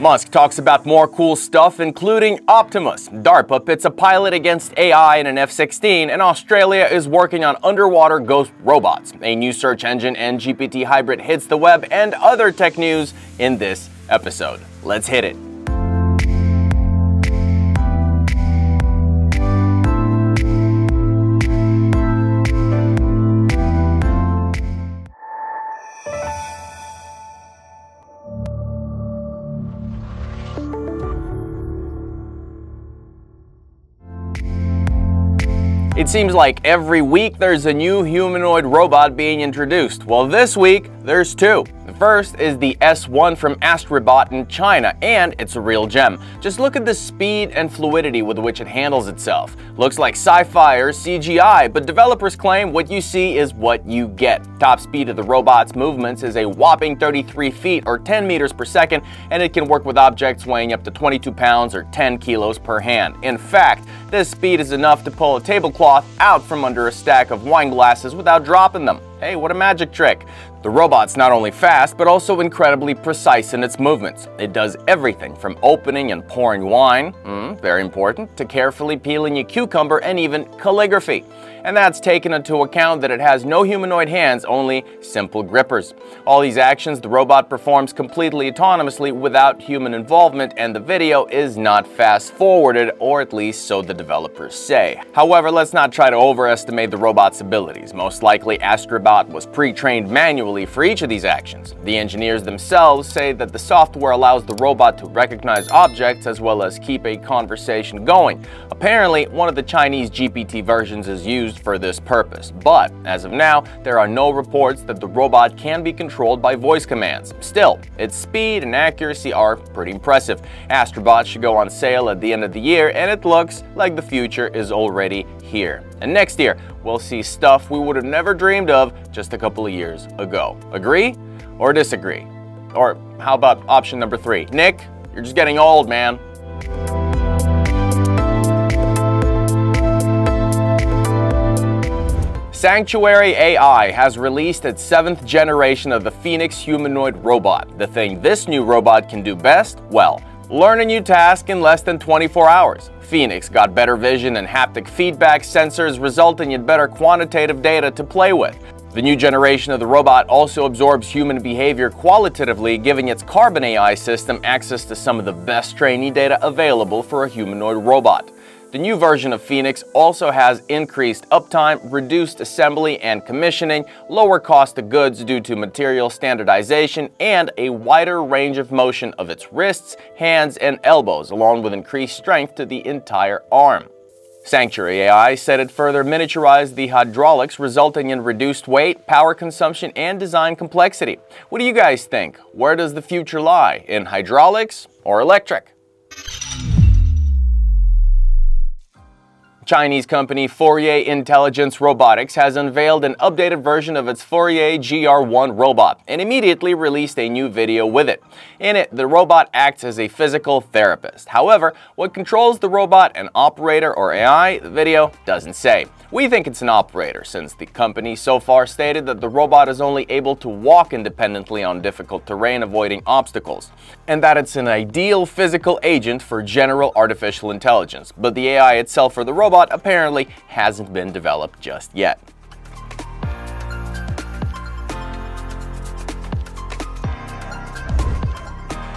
Musk talks about more cool stuff, including Optimus. DARPA pits a pilot against AI in an F-16, and Australia is working on underwater ghost robots. A new search engine and GPT hybrid hits the web, and other tech news in this episode. Let's hit it. It seems like every week there's a new humanoid robot being introduced. Well, this week there's two. The first is the S1 from Astribot in China, and it's a real gem. Just look at the speed and fluidity with which it handles itself. Looks like sci-fi or CGI, but developers claim what you see is what you get. Top speed of the robot's movements is a whopping 33 feet or 10 meters per second, and it can work with objects weighing up to 22 pounds or 10 kilos per hand. In fact, this speed is enough to pull a tablecloth out from under a stack of wine glasses without dropping them. Hey, what a magic trick. The robot's not only fast, but also incredibly precise in its movements. It does everything from opening and pouring wine, mm, very important, to carefully peeling a cucumber and even calligraphy and that's taken into account that it has no humanoid hands, only simple grippers. All these actions the robot performs completely autonomously without human involvement, and the video is not fast-forwarded, or at least so the developers say. However, let's not try to overestimate the robot's abilities. Most likely, Astribot was pre-trained manually for each of these actions. The engineers themselves say that the software allows the robot to recognize objects as well as keep a conversation going. Apparently, one of the Chinese GPT versions is used used for this purpose. But as of now, there are no reports that the robot can be controlled by voice commands. Still, its speed and accuracy are pretty impressive. Astribot should go on sale at the end of the year, and it looks like the future is already here. And next year, we'll see stuff we would have never dreamed of just a couple of years ago. Agree or disagree? Or how about option number three? Nick, you're just getting old, man. Sanctuary AI has released its seventh generation of the Phoenix humanoid robot. The thing this new robot can do best? Well, learn a new task in less than 24 hours. Phoenix got better vision and haptic feedback sensors resulting in better quantitative data to play with. The new generation of the robot also absorbs human behavior qualitatively, giving its Carbon AI system access to some of the best training data available for a humanoid robot. The new version of Phoenix also has increased uptime, reduced assembly and commissioning, lower cost of goods due to material standardization, and a wider range of motion of its wrists, hands, and elbows, along with increased strength to the entire arm. Sanctuary AI said it further miniaturized the hydraulics, resulting in reduced weight, power consumption, and design complexity. What do you guys think? Where does the future lie? In hydraulics or electric? Chinese company Fourier Intelligence Robotics has unveiled an updated version of its Fourier GR1 robot and immediately released a new video with it. In it, the robot acts as a physical therapist. However, what controls the robot, an operator or AI, the video doesn't say. We think it's an operator, since the company so far stated that the robot is only able to walk independently on difficult terrain avoiding obstacles, and that it's an ideal physical agent for general artificial intelligence, but the AI itself for the robot apparently hasn't been developed just yet.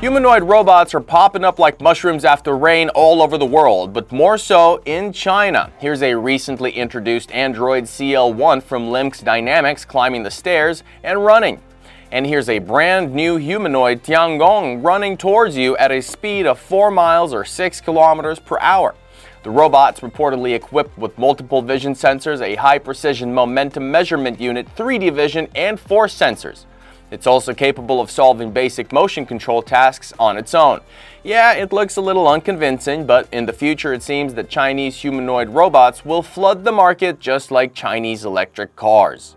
Humanoid robots are popping up like mushrooms after rain all over the world, but more so in China. Here's a recently introduced Android CL1 from LimX Dynamics climbing the stairs and running. And here's a brand new humanoid Tiangong running towards you at a speed of 4 miles or 6 kilometers per hour. The robot's reportedly equipped with multiple vision sensors, a high-precision momentum measurement unit, 3D vision, and force sensors. It's also capable of solving basic motion control tasks on its own. Yeah, it looks a little unconvincing, but in the future it seems that Chinese humanoid robots will flood the market just like Chinese electric cars.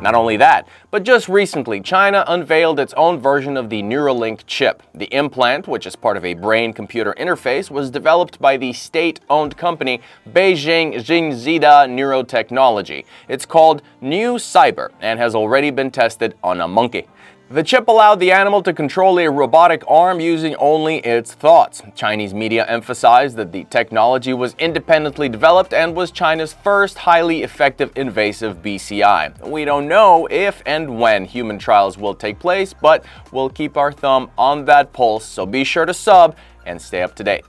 Not only that, but just recently, China unveiled its own version of the Neuralink chip. The implant, which is part of a brain-computer interface, was developed by the state-owned company Beijing Xinzhida Neurotechnology. It's called Neucyber and has already been tested on a monkey. The chip allowed the animal to control a robotic arm using only its thoughts. Chinese media emphasized that the technology was independently developed and was China's first highly effective invasive BCI. We don't know if and when human trials will take place, but we'll keep our thumb on that pulse, so be sure to sub and stay up to date.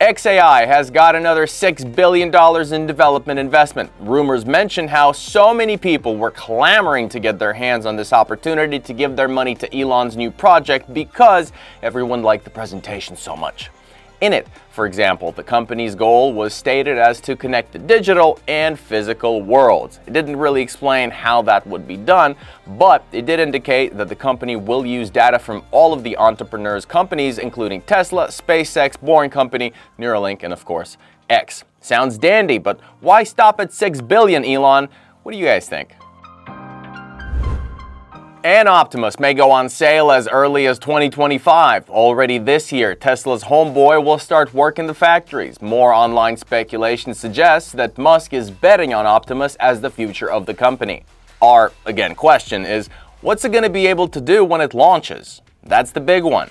XAI has got another $6 billion in development investment. Rumors mention how so many people were clamoring to get their hands on this opportunity to give their money to Elon's new project because everyone liked the presentation so much. In it, for example, the company's goal was stated as to connect the digital and physical worlds. It didn't really explain how that would be done, but it did indicate that the company will use data from all of the entrepreneurs' companies, including Tesla, SpaceX, Boring Company, Neuralink, and of course, X. Sounds dandy, but why stop at 6 billion, Elon? What do you guys think? And Optimus may go on sale as early as 2025. Already this year, Tesla's homeboy will start work in the factories. More online speculation suggests that Musk is betting on Optimus as the future of the company. Our, again, question is, what's it going to be able to do when it launches? That's the big one.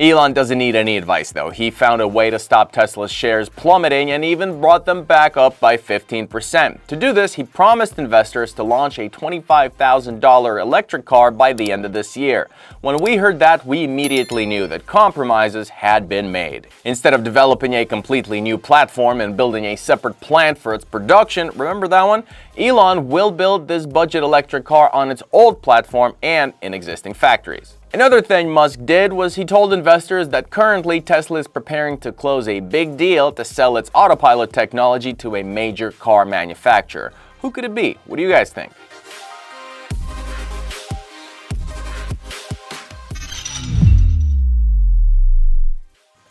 Elon doesn't need any advice though. He found a way to stop Tesla's shares plummeting and even brought them back up by 15%. To do this, he promised investors to launch a $25,000 electric car by the end of this year. When we heard that, we immediately knew that compromises had been made. Instead of developing a completely new platform and building a separate plant for its production, remember that one? Elon will build this budget electric car on its old platform and in existing factories. Another thing Musk did was he told investors that currently Tesla is preparing to close a big deal to sell its autopilot technology to a major car manufacturer. Who could it be? What do you guys think?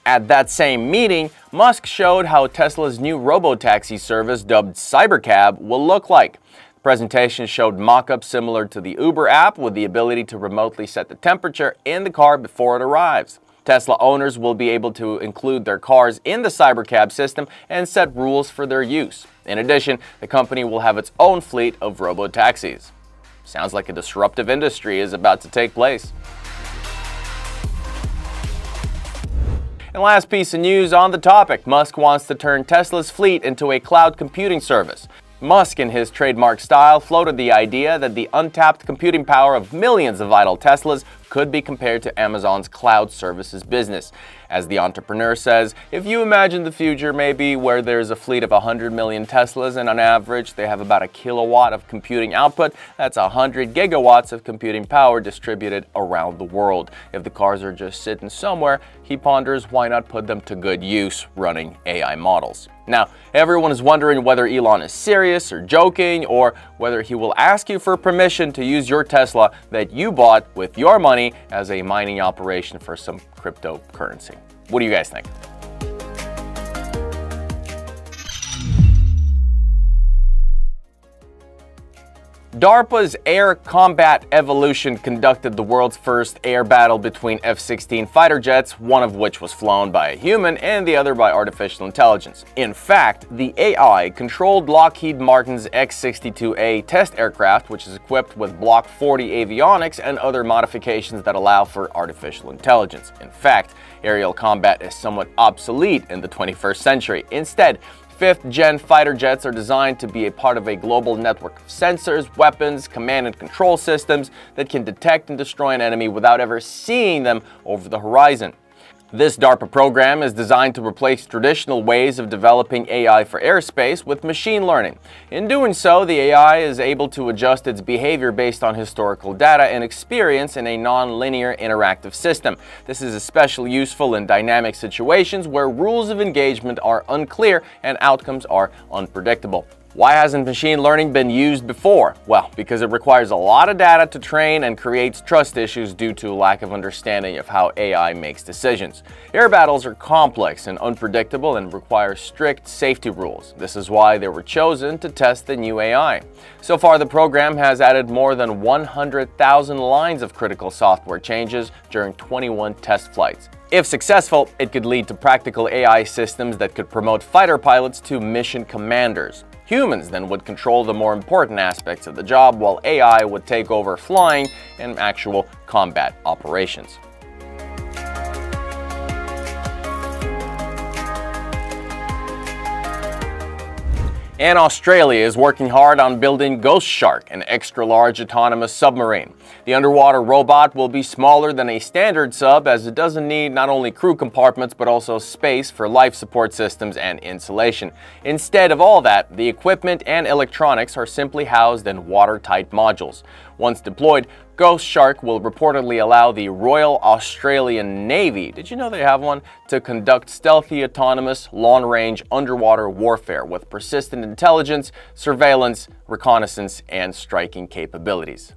At that same meeting, Musk showed how Tesla's new robo-taxi service dubbed Cybercab will look like. Presentation showed mock-ups similar to the Uber app with the ability to remotely set the temperature in the car before it arrives. Tesla owners will be able to include their cars in the Cybercab system and set rules for their use. In addition, the company will have its own fleet of robo-taxis. Sounds like a disruptive industry is about to take place. And last piece of news on the topic, Musk wants to turn Tesla's fleet into a cloud computing service. Musk, in his trademark style, floated the idea that the untapped computing power of millions of idle Teslas could be compared to Amazon's cloud services business. As the entrepreneur says, if you imagine the future maybe where there's a fleet of 100 million Teslas and on average they have about a kilowatt of computing output, that's 100 gigawatts of computing power distributed around the world. If the cars are just sitting somewhere, he ponders why not put them to good use running AI models. Now, everyone is wondering whether Elon is serious or joking or whether he will ask you for permission to use your Tesla that you bought with your money as a mining operation for some cryptocurrency. What do you guys think? DARPA's Air Combat Evolution conducted the world's first air battle between F-16 fighter jets, one of which was flown by a human and the other by artificial intelligence. In fact, the AI controlled Lockheed Martin's X-62A test aircraft, which is equipped with Block 40 avionics and other modifications that allow for artificial intelligence. In fact, aerial combat is somewhat obsolete in the 21st century. Instead, Fifth-gen fighter jets are designed to be a part of a global network of sensors, weapons, command and control systems that can detect and destroy an enemy without ever seeing them over the horizon. This DARPA program is designed to replace traditional ways of developing AI for airspace with machine learning. In doing so, the AI is able to adjust its behavior based on historical data and experience in a non-linear interactive system. This is especially useful in dynamic situations where rules of engagement are unclear and outcomes are unpredictable. Why hasn't machine learning been used before? Well, because it requires a lot of data to train and creates trust issues due to lack of understanding of how AI makes decisions. Air battles are complex and unpredictable and require strict safety rules. This is why they were chosen to test the new AI. So far, the program has added more than 100,000 lines of critical software changes during 21 test flights. If successful, it could lead to practical AI systems that could promote fighter pilots to mission commanders. Humans then would control the more important aspects of the job while AI would take over flying and actual combat operations. And Australia is working hard on building Ghost Shark, an extra-large autonomous submarine. The underwater robot will be smaller than a standard sub as it doesn't need not only crew compartments but also space for life support systems and insulation. Instead of all that, the equipment and electronics are simply housed in watertight modules. Once deployed, Ghost Shark will reportedly allow the Royal Australian Navy, did you know they have one, to conduct stealthy, autonomous, long-range underwater warfare with persistent intelligence, surveillance, reconnaissance, and striking capabilities.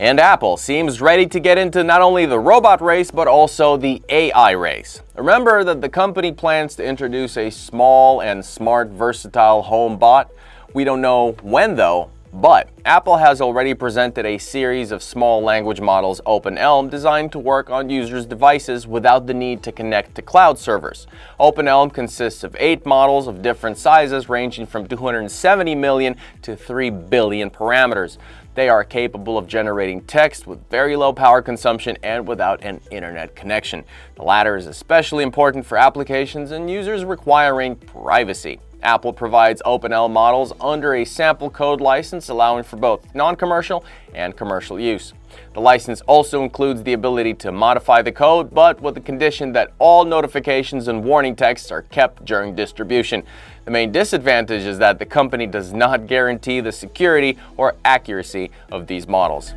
And Apple seems ready to get into not only the robot race, but also the AI race. Remember that the company plans to introduce a small and smart versatile home bot. We don't know when though, but Apple has already presented a series of small language models OpenELM designed to work on users' devices without the need to connect to cloud servers. OpenELM consists of eight models of different sizes ranging from 270 million to 3 billion parameters. They are capable of generating text with very low power consumption and without an internet connection. The latter is especially important for applications and users requiring privacy. Apple provides OpenELM models under a sample code license allowing for both non-commercial and commercial use. The license also includes the ability to modify the code, but with the condition that all notifications and warning texts are kept during distribution. The main disadvantage is that the company does not guarantee the security or accuracy of these models.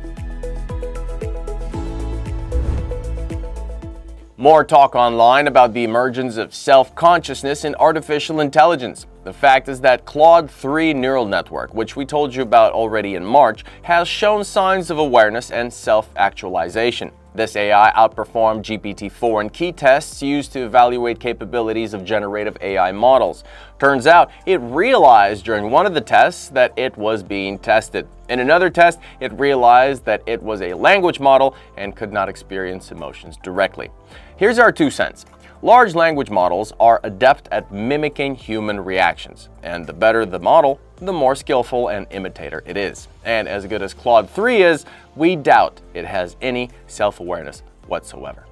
More talk online about the emergence of self-consciousness in artificial intelligence. The fact is that Claude 3 neural network, which we told you about already in March, has shown signs of awareness and self-actualization. This AI outperformed GPT-4 in key tests used to evaluate capabilities of generative AI models. Turns out, it realized during one of the tests that it was being tested. In another test, it realized that it was a language model and could not experience emotions directly. Here's our two cents. Large language models are adept at mimicking human reactions, and the better the model, the more skillful an imitator it is. And as good as Claude 3 is, we doubt it has any self-awareness whatsoever.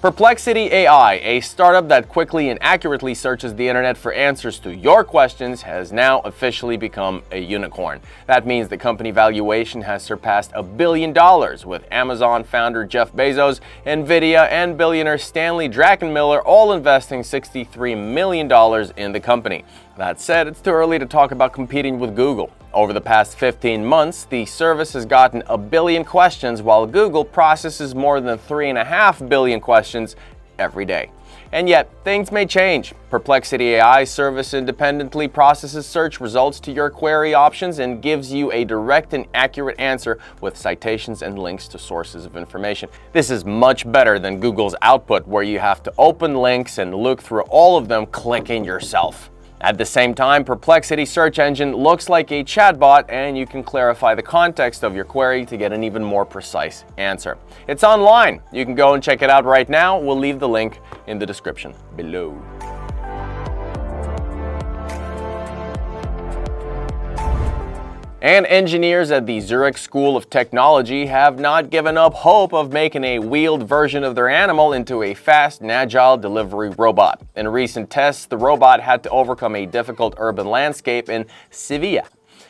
Perplexity AI, a startup that quickly and accurately searches the internet for answers to your questions, has now officially become a unicorn. That means the company valuation has surpassed a billion dollars, with Amazon founder Jeff Bezos, Nvidia, and billionaire Stanley Druckenmiller all investing $63 million in the company. That said, it's too early to talk about competing with Google. Over the past 15 months, the service has gotten a billion questions while Google processes more than 3.5 billion questions every day. And yet, things may change. Perplexity AI service independently processes search results to your query options and gives you a direct and accurate answer with citations and links to sources of information. This is much better than Google's output where you have to open links and look through all of them clicking yourself. At the same time, Perplexity search engine looks like a chatbot and you can clarify the context of your query to get an even more precise answer. It's online. You can go and check it out right now. We'll leave the link in the description below. And engineers at the Zurich School of Technology have not given up hope of making a wheeled version of their ANYmal into a fast and agile delivery robot. In recent tests, the robot had to overcome a difficult urban landscape in Sevilla.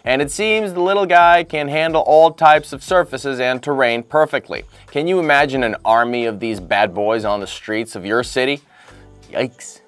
And it seems the little guy can handle all types of surfaces and terrain perfectly. Can you imagine an army of these bad boys on the streets of your city? Yikes.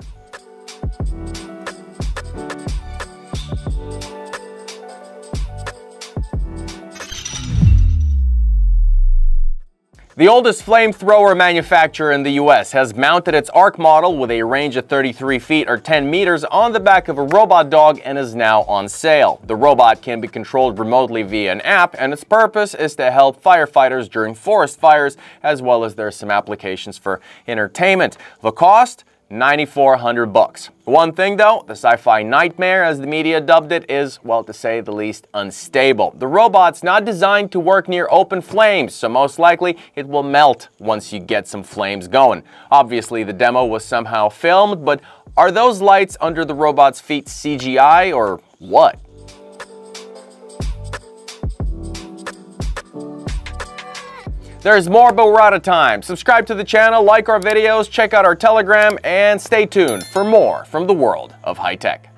The oldest flamethrower manufacturer in the US has mounted its ARC model with a range of 33 feet or 10 meters on the back of a robot dog and is now on sale. The robot can be controlled remotely via an app and its purpose is to help firefighters during forest fires as well as there are some applications for entertainment. The cost? 9400 bucks. One thing though, the sci-fi nightmare as the media dubbed it is, well to say the least, unstable. The robot's not designed to work near open flames, so most likely it will melt once you get some flames going. Obviously the demo was somehow filmed, but are those lights under the robot's feet CGI or what? There's more, but we're out of time. Subscribe to the channel, like our videos, check out our Telegram, and stay tuned for more from the world of high tech.